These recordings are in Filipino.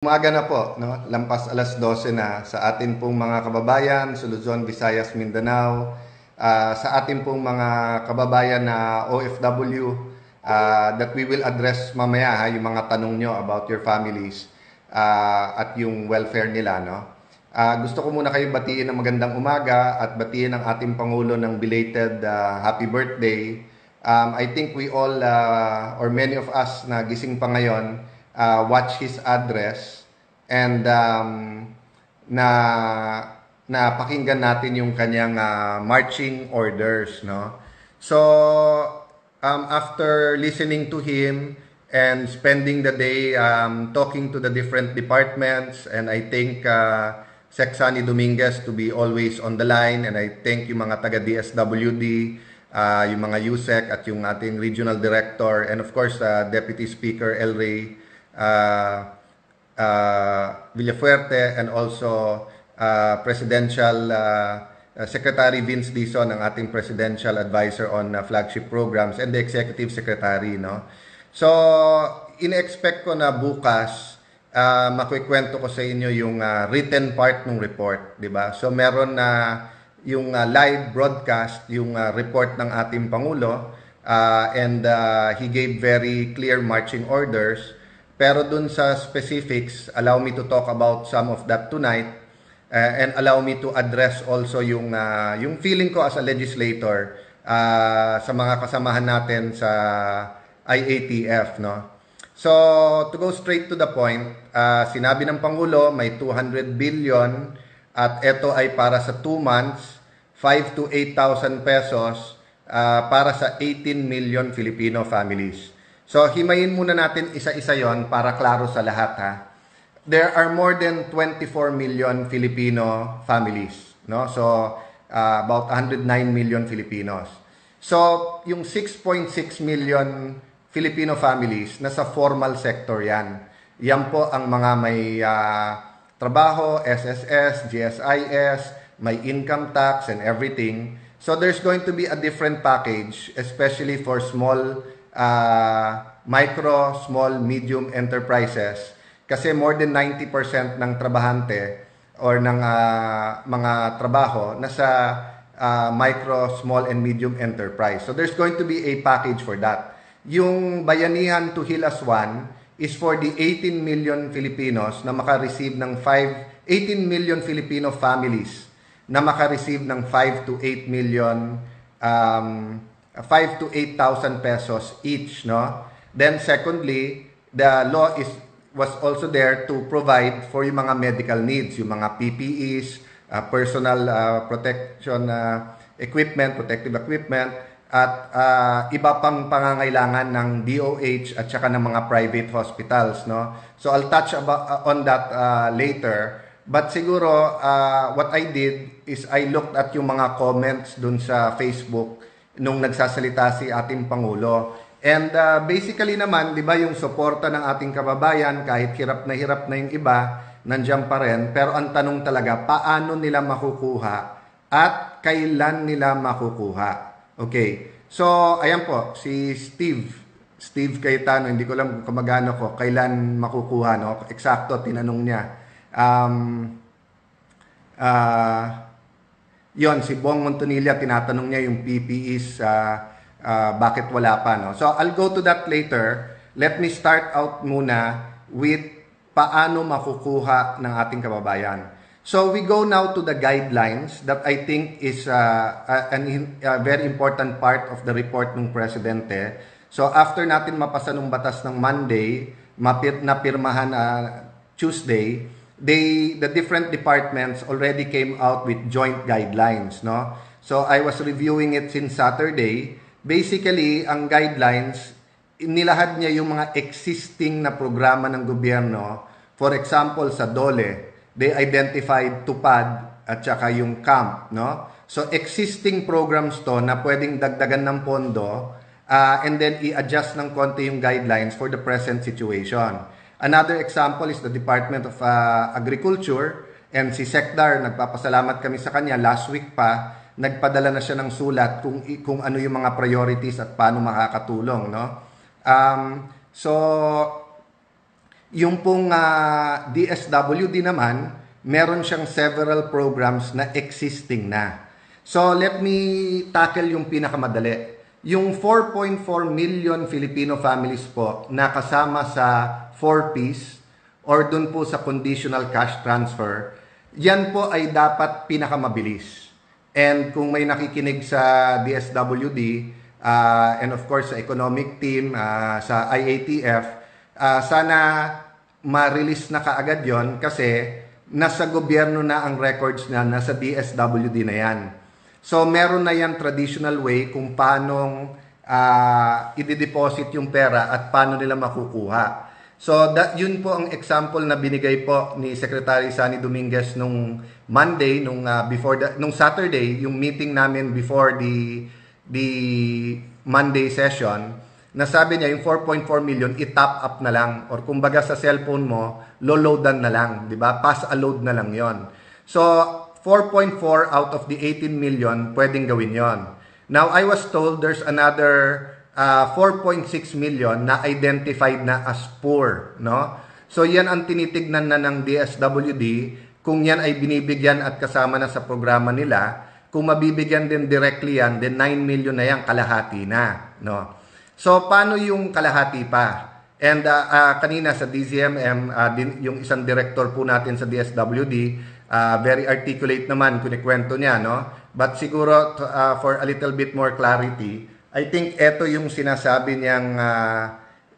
Umaga na po, no? lampas alas 12 na sa atin pong mga kababayan sa Luzon, Visayas, Mindanao, uh, sa atin pong mga kababayan na OFW uh, that we will address mamaya ha, yung mga tanong nyo about your families uh, at yung welfare nila. No? Uh, gusto ko muna kayo batiin ng magandang umaga at batiin ang ating Pangulo ng belated uh, happy birthday. Um, I think we all, uh, or many of us na gising pa ngayon, uh, watch his address and um, na na pakinggan natin yung kanyang uh, marching orders no? So um, after listening to him and spending the day um, talking to the different departments and I think uh, Sexani Dominguez to be always on the line and I thank yung mga taga DSWD uh, yung mga USEC at yung ating regional director and of course uh, Deputy Speaker El Rey uh, uh, Villafuerte and also uh, Presidential uh, Secretary Vince Dizon ang ating Presidential Advisor on uh, Flagship Programs and the Executive Secretary. No? So, in-expect ko na bukas uh, makikwento ko sa inyo yung uh, written part ng report, 'di ba? So meron na yung uh, live broadcast, yung uh, report ng ating pangulo uh, and uh, he gave very clear marching orders pero dun sa specifics, allow me to talk about some of that tonight uh, and allow me to address also yung uh, yung feeling ko as a legislator uh, sa mga kasamahan natin sa IATF no. So to go straight to the point, uh, sinabi ng pangulo may 200 billion at ito ay para sa 2 months, 5 to 8,000 pesos uh, para sa 18 million Filipino families. So, himayin muna natin isa-isa yon para klaro sa lahat ha. There are more than 24 million Filipino families, no? So, uh, about 109 million Filipinos. So, yung 6.6 million Filipino families nasa formal sector yan. Yan po ang mga may uh, trabaho, SSS, GSIS, may income tax and everything. So there's going to be a different package, especially for small uh, micro, small, medium enterprises kasi more than 90% ng trabahante or ng uh, mga trabaho nasa uh, micro, small, and medium enterprise. So there's going to be a package for that. Yung Bayanihan to Heal as One is for the 18 million Filipinos na makareceive ng 5, 18 million Filipino families na makareceive ng 5 to 8 million um, 5 to 8,000 pesos each, no? Then secondly, the law is was also there to provide for yung mga medical needs, yung mga PPEs, uh, personal uh, protection uh, equipment, protective equipment, at uh, iba pang pangangailangan ng DOH at saka ng mga private hospitals, no? So I'll touch about uh, on that uh, later. But siguro uh, what I did is I looked at yung mga comments dun sa Facebook nung nagsasalita si ating Pangulo. And uh, basically naman, di ba yung suporta ng ating kababayan, kahit hirap na hirap na yung iba, nandiyan pa rin. Pero ang tanong talaga, paano nila makukuha at kailan nila makukuha? Okay. So, ayan po, si Steve. Steve Cayetano, hindi ko lang kung kamagano ko, kailan makukuha, no? Eksakto, tinanong niya. Um, uh, yon si Bong Montonilla, tinatanong niya yung PPEs, uh, uh, bakit wala pa. No? So, I'll go to that later. Let me start out muna with paano makukuha ng ating kababayan. So, we go now to the guidelines that I think is uh, a, a very important part of the report ng Presidente. So, after natin mapasa ng batas ng Monday, mapir, napirmahan uh, Tuesday, they the different departments already came out with joint guidelines no? So i was reviewing it since saturday. Basically ang guidelines nilahad niya yung mga existing na programa ng gobyerno. For example sa DOLE they identified TUPAD at saka yung CAMP no? So existing programs to na pwedeng dagdagan ng pondo uh, and then i-adjust ng konti yung guidelines for the present situation Another example is the Department of uh, Agriculture and si Secdar, nagpapasalamat kami sa kanya last week pa, nagpadala na siya ng sulat kung kung ano yung mga priorities at paano makakatulong, no? Um, so Yung pong uh, DSWD naman, meron siyang several programs na existing na. So let me tackle yung pinakamadali. Yung 4.4 million Filipino families po na kasama sa 4Ps or dun po sa conditional cash transfer, yan po ay dapat pinakamabilis. And kung may nakikinig sa DSWD, uh, and of course sa economic team, uh, sa IATF, uh, sana ma-release na kaagad yon kasi nasa gobyerno na ang records na nasa DSWD na yan. So meron na yan traditional way kung paano uh, i-deposit yung pera at paano nila makukuha. So that yun po ang example na binigay po ni Secretary Sani Dominguez nung Monday nung uh, before the, nung Saturday yung meeting namin before the the Monday session nasabi niya yung 4.4 million i-top up na lang or kumbaga sa cellphone mo lo-loadan na lang, 'di ba? Pass a load na lang 'yon. So 4.4 out of the 18 million pwedeng gawin 'yon. Now I was told there's another uh, 4.6 million na identified na as poor, no? So yan ang tinitignan na ng DSWD kung yan ay binibigyan at kasama na sa programa nila. Kung mabibigyan din directly yan, then 9 million na yan kalahati na, no? So, paano yung kalahati pa? And uh, uh, kanina sa DZMM, uh, din, yung isang director po natin sa DSWD, uh, very articulate naman, kunikwento niya, no? But siguro, to, uh, for a little bit more clarity, I think ito yung sinasabi niyang uh,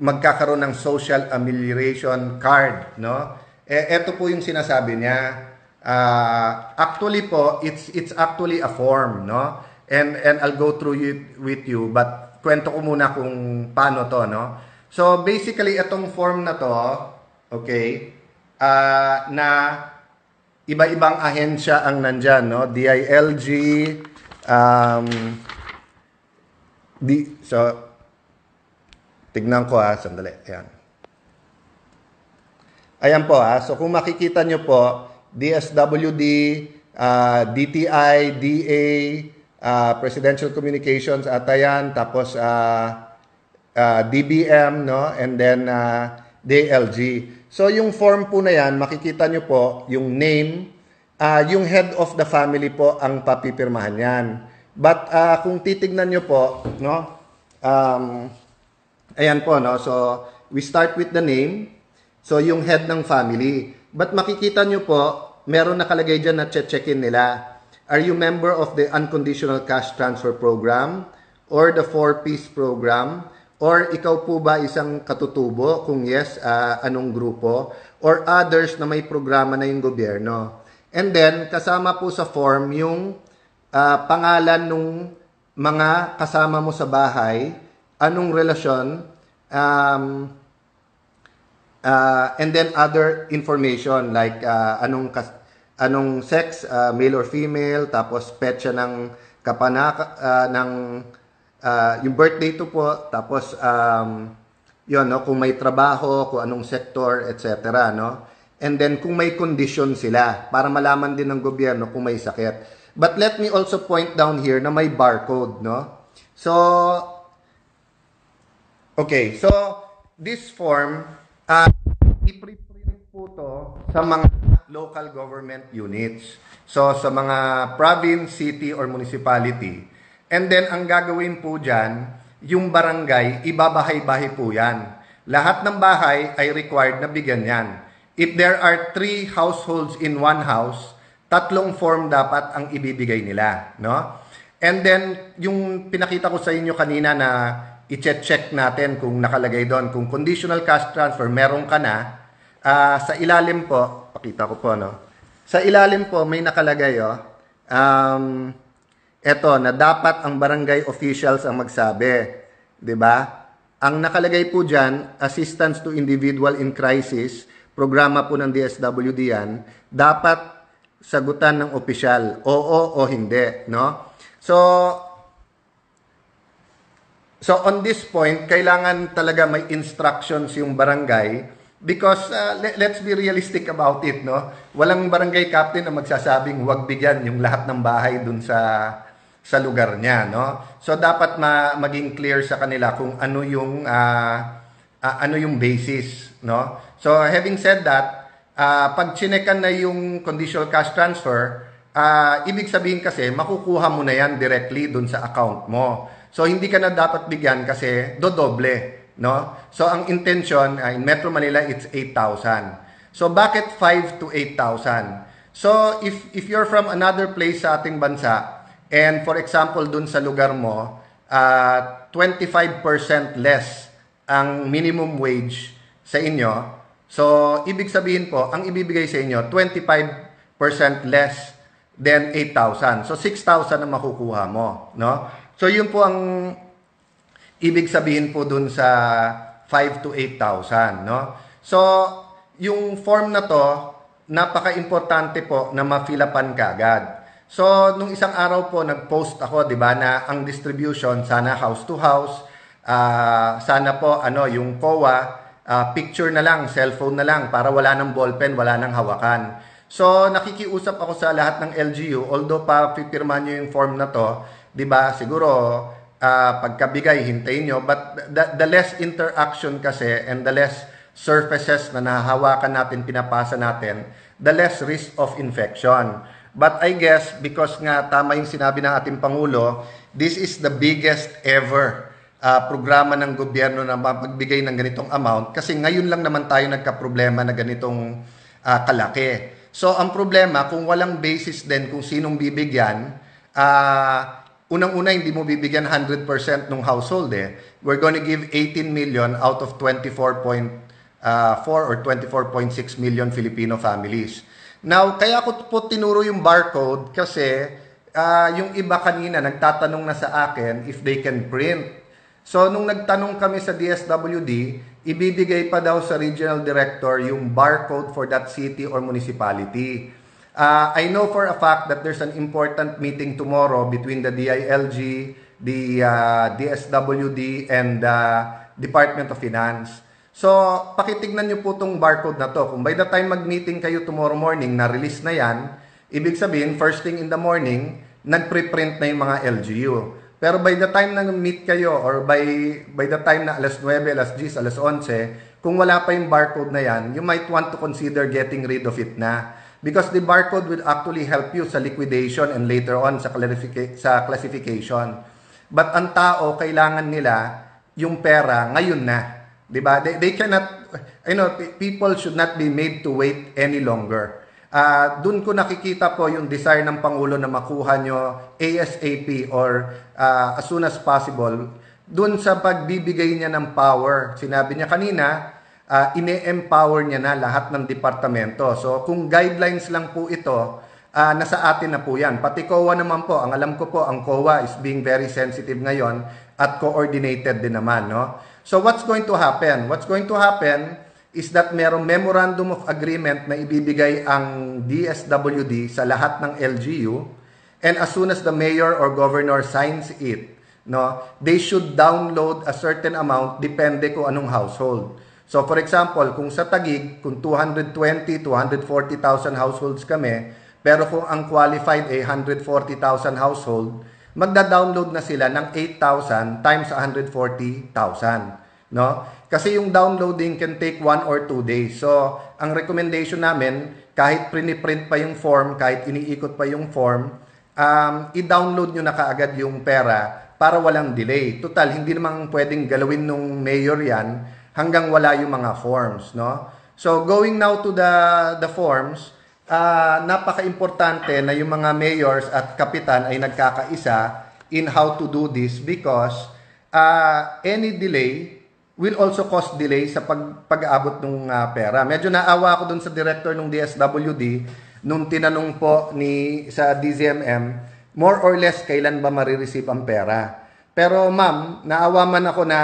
magkakaroon ng social amelioration card, no? E, ito po yung sinasabi niya. Uh, actually po, it's it's actually a form, no? And and I'll go through it with you, but kwento ko muna kung paano to, no? So, basically, itong form na to, okay, uh, na iba-ibang ahensya ang nandyan, no? DILG, um, di, so, tignan ko ha, sandali, ayan. Ayan po ha, so kung makikita nyo po, DSWD, uh, DTI, DA, uh, Presidential Communications ata yan, tapos uh, uh, ah, DBM, no? and then uh, DLG. So yung form po na yan, makikita nyo po yung name, uh, yung head of the family po ang papipirmahan yan. But uh, kung titignan nyo po, no? Um, ayan po, no? So we start with the name. So yung head ng family. But makikita nyo po, meron nakalagay dyan na check-in nila. Are you member of the Unconditional Cash Transfer Program or the 4-Piece Program? Or ikaw po ba isang katutubo? Kung yes, uh, anong grupo? Or others na may programa na yung gobyerno? And then, kasama po sa form yung uh, pangalan ng mga kasama mo sa bahay, anong relasyon, um, uh, and then other information like uh, anong kas anong sex, uh, male or female, tapos petsa ng kapanak, uh, ng uh, yung birthday to po, tapos um, yun, no, kung may trabaho, kung anong sector, etc. No? And then kung may condition sila, para malaman din ng gobyerno kung may sakit. But let me also point down here na may barcode, no? So, okay, so this form, uh, i-print po to sa mga local government units. So, sa mga province, city, or municipality. And then, ang gagawin po dyan, yung barangay, ibabahay-bahay po yan. Lahat ng bahay ay required na bigyan yan. If there are three households in one house, tatlong form dapat ang ibibigay nila. No? And then, yung pinakita ko sa inyo kanina na i-check natin kung nakalagay doon, kung conditional cash transfer, meron ka na, uh, sa ilalim po, Pakita ko po, no? Sa ilalim po, may nakalagay, oh. Um, eto, na dapat ang barangay officials ang magsabi. ba? Diba? Ang nakalagay po dyan, Assistance to Individual in Crisis, programa po ng DSWD yan, dapat sagutan ng opisyal, oo o hindi, no? So, so on this point, kailangan talaga may instructions yung barangay Because uh, let, let's be realistic about it, no? Walang barangay captain na magsasabing huwag bigyan yung lahat ng bahay dun sa sa lugar niya, no? So dapat ma maging clear sa kanila kung ano yung uh, uh, ano yung basis, no? So having said that, uh, pag chinekan na yung conditional cash transfer, uh, ibig sabihin kasi makukuha mo na yan directly dun sa account mo. So hindi ka na dapat bigyan kasi dodoble, no? So ang intention uh, in Metro Manila it's 8,000. So bakit 5 to 8,000? So if if you're from another place sa ating bansa and for example dun sa lugar mo, uh, 25% less ang minimum wage sa inyo. So ibig sabihin po, ang ibibigay sa inyo 25% less than 8,000. So 6,000 ang makukuha mo, no? So yun po ang ibig sabihin po dun sa 5 to 8,000, no? So yung form na to, napaka-importante po na ma-fill-upan ka agad. So, nung isang araw po, nag-post ako, di ba, na ang distribution, sana house to house, uh, sana po, ano, yung COA, uh, picture na lang, cellphone na lang, para wala ng ballpen, wala ng hawakan. So, nakikiusap ako sa lahat ng LGU, although pa pipirma nyo yung form na to, di ba, siguro, uh, pagkabigay, hintayin nyo, but the, the less interaction kasi, and the less surfaces na nahahawakan natin, pinapasa natin, the less risk of infection. But I guess, because nga tama yung sinabi ng ating Pangulo, this is the biggest ever uh, programa ng gobyerno na magbigay ng ganitong amount kasi ngayon lang naman tayo nagka-problema na ganitong uh, kalaki. So, ang problema, kung walang basis din kung sinong bibigyan, uh, unang-una hindi mo bibigyan 100% ng household eh. We're to give 18 million out of 24.4 uh, or 24.6 million Filipino families. Now, kaya ko po tinuro yung barcode kasi uh, yung iba kanina nagtatanong na sa akin if they can print. So, nung nagtanong kami sa DSWD, ibibigay pa daw sa regional director yung barcode for that city or municipality. Uh, I know for a fact that there's an important meeting tomorrow between the DILG, the uh, DSWD, and the Department of Finance. So, pakitignan nyo po itong barcode na to. Kung by the time mag-meeting kayo tomorrow morning, na-release na yan, ibig sabihin, first thing in the morning, nag-preprint na yung mga LGU. Pero by the time na meet kayo or by by the time na alas 9, alas 10, alas 11, kung wala pa yung barcode na yan, you might want to consider getting rid of it na. Because the barcode will actually help you sa liquidation and later on sa, sa classification. But ang tao, kailangan nila yung pera ngayon na. 'Di ba? They, they cannot you know, people should not be made to wait any longer uh, ah, doon ko nakikita po yung desire ng Pangulo na makuha nyo ASAP or uh, as soon as possible doon sa pagbibigay niya ng power. Sinabi niya kanina, uh, ine-empower niya na lahat ng departamento. So kung guidelines lang po ito, uh, nasa atin na po yan. Pati COA naman po, ang alam ko po, ang COA is being very sensitive ngayon at coordinated din naman. No? So what's going to happen? What's going to happen is that merong memorandum of agreement na ibibigay ang DSWD sa lahat ng LGU and as soon as the mayor or governor signs it, no, they should download a certain amount depende kung anong household. So for example, kung sa Tagig, kung 220, 240,000 households kami, pero kung ang qualified ay 140,000 household, magda-download na sila ng 8,000 times 140,000, no? Kasi yung downloading can take one or two days. So, ang recommendation namin, kahit print pa yung form, kahit iniikot pa yung form, um, i-download nyo na kaagad yung pera para walang delay. Total, hindi namang pwedeng galawin nung mayor yan hanggang wala yung mga forms. No? So, going now to the, the forms, uh, napaka-importante na yung mga mayors at kapitan ay nagkakaisa in how to do this because uh, any delay will also cause delay sa pag, pag-aabot ng uh, pera. Medyo naawa ako dun sa director ng DSWD nung tinanong po ni sa DZMM, more or less kailan ba marireceive ang pera. Pero ma'am, naawa man ako na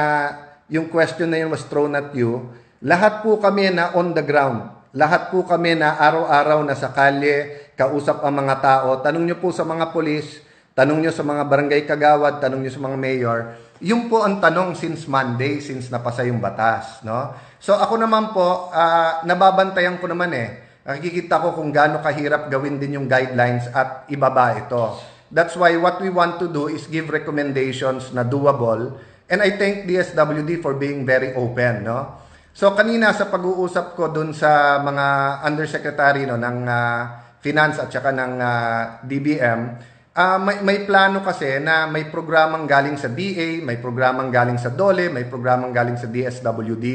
yung question na yun was thrown at you. Lahat po kami na on the ground. Lahat po kami na araw-araw na sa kalye, kausap ang mga tao. Tanong nyo po sa mga polis, tanong nyo sa mga barangay kagawad, tanong nyo sa mga mayor yung po ang tanong since Monday, since napasa yung batas, no? So ako naman po, uh, nababantayan ko naman eh. Nakikita ko kung gaano kahirap gawin din yung guidelines at ibaba ito. That's why what we want to do is give recommendations na doable. And I thank DSWD for being very open, no? So kanina sa pag-uusap ko dun sa mga undersecretary no ng uh, finance at saka ng uh, DBM, uh, may, may plano kasi na may programang galing sa DA, may programang galing sa DOLE, may programang galing sa DSWD.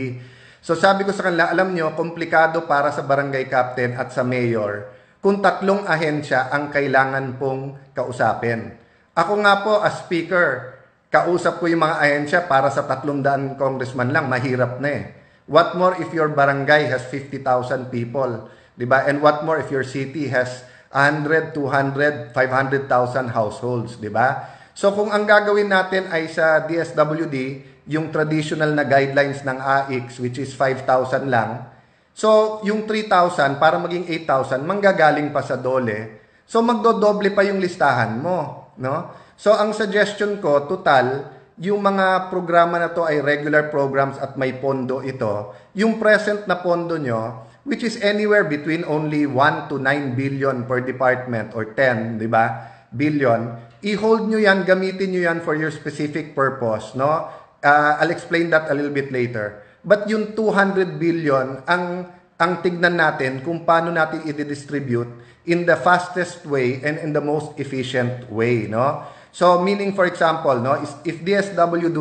So sabi ko sa kanila, alam nyo, komplikado para sa barangay captain at sa mayor kung tatlong ahensya ang kailangan pong kausapin. Ako nga po as speaker, kausap ko yung mga ahensya para sa tatlong daan congressman lang, mahirap na eh. What more if your barangay has 50,000 people, 'di ba? And what more if your city has 100, 200, 500,000 households, 'di ba? So kung ang gagawin natin ay sa DSWD, yung traditional na guidelines ng AIX which is 5,000 lang. So yung 3,000 para maging 8,000 manggagaling pa sa DOLE. So magdodoble pa yung listahan mo, no? So ang suggestion ko total yung mga programa na to ay regular programs at may pondo ito, yung present na pondo nyo, which is anywhere between only 1 to 9 billion per department or 10, di ba? Billion, i-hold nyo yan, gamitin nyo yan for your specific purpose, no? Uh, I'll explain that a little bit later. But yung 200 billion, ang ang tignan natin kung paano natin i-distribute in the fastest way and in the most efficient way, no? So meaning for example, no, if DSWD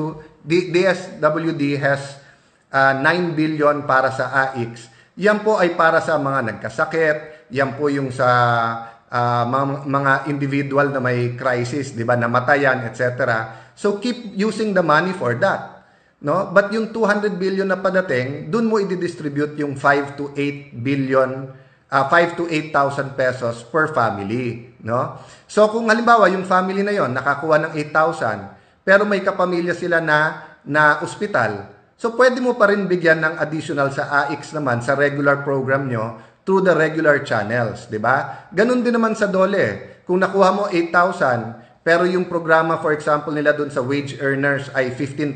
DSWD has uh, 9 billion para sa AX, yan po ay para sa mga nagkasakit, yan po yung sa uh, mga, mga individual na may crisis, 'di ba, namatayan, etc. So keep using the money for that. No? But yung 200 billion na padating, dun mo i-distribute yung 5 to 8 billion uh, 5 to 8,000 pesos per family, no? So kung halimbawa yung family na yon nakakuha ng 8,000 pero may kapamilya sila na na ospital, so pwede mo pa rin bigyan ng additional sa AX naman sa regular program nyo through the regular channels, di ba? Ganun din naman sa DOLE. Kung nakuha mo 8,000 pero yung programa for example nila dun sa wage earners ay 15,000,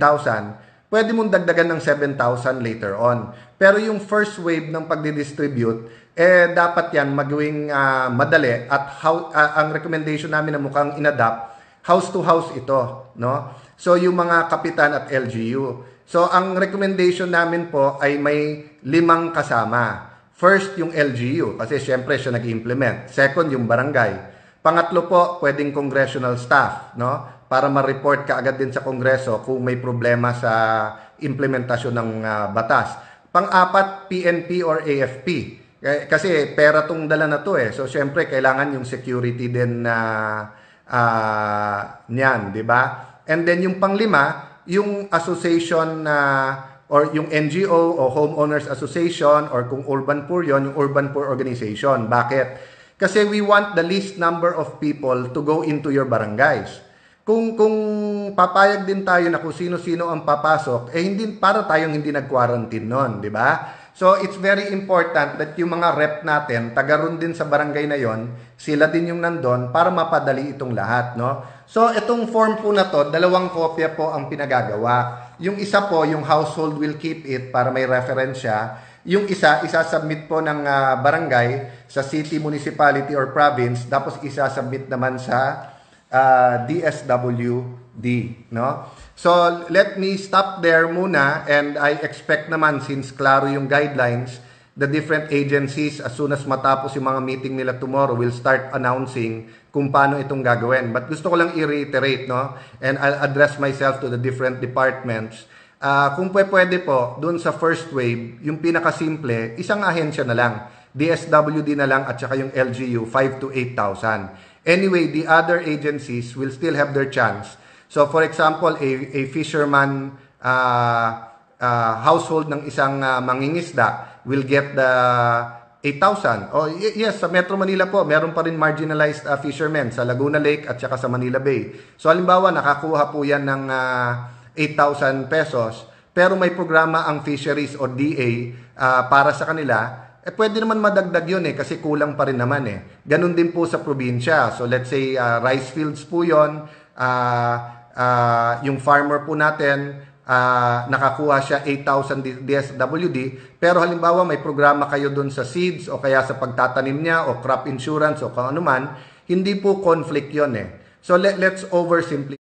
pwede mong dagdagan ng 7,000 later on. Pero yung first wave ng pagdidistribute, eh dapat yan magawing uh, madali at how, uh, ang recommendation namin na mukhang inadapt house to house ito no? So yung mga kapitan at LGU so ang recommendation namin po ay may limang kasama. First yung LGU kasi syempre siya nag-implement. Second yung barangay. Pangatlo po pwedeng congressional staff no? Para ma-report kaagad din sa kongreso kung may problema sa implementasyon ng uh, batas. Pang-apat PNP or AFP kasi pera tong dala na to eh. So syempre kailangan yung security din na uh, niyan, 'di ba? And then yung panglima, yung association na uh, or yung NGO o homeowners association or kung urban poor yon, yung urban poor organization. Bakit? Kasi we want the least number of people to go into your barangays. Kung kung papayag din tayo na kung sino-sino ang papasok, eh hindi para tayong hindi nag-quarantine noon, 'di ba? So, it's very important that yung mga rep natin, taga ron din sa barangay na yon, sila din yung nandun para mapadali itong lahat, no? So, itong form po na to, dalawang kopya po ang pinagagawa. Yung isa po, yung household will keep it para may reference siya. Yung isa, isa-submit po ng uh, barangay sa city, municipality, or province. Tapos isa-submit naman sa uh, DSWD, no? So, let me stop there muna and I expect naman since klaro yung guidelines, the different agencies as soon as matapos yung mga meeting nila tomorrow will start announcing kung paano itong gagawin. But gusto ko lang i-reiterate, no? And I'll address myself to the different departments. Uh, kung pwede po, dun sa first wave, yung pinakasimple, isang ahensya na lang. DSWD na lang at saka yung LGU, 5 to 8,000. Anyway, the other agencies will still have their chance So for example, a, a fisherman uh, uh, household ng isang uh, mangingisda will get the 8,000. Oh, yes, sa Metro Manila po, meron pa rin marginalized uh, fishermen sa Laguna Lake at saka sa Manila Bay. So halimbawa, nakakuha po yan ng uh, 8,000 pesos, pero may programa ang fisheries o DA uh, para sa kanila, eh pwede naman madagdag yun eh kasi kulang pa rin naman eh. Ganun din po sa probinsya. So let's say uh, rice fields po yon uh, uh, yung farmer po natin, uh, nakakuha siya 8,000 DSWD, pero halimbawa may programa kayo doon sa seeds o kaya sa pagtatanim niya o crop insurance o kung ano man, hindi po conflict yon eh. So let, let's oversimplify.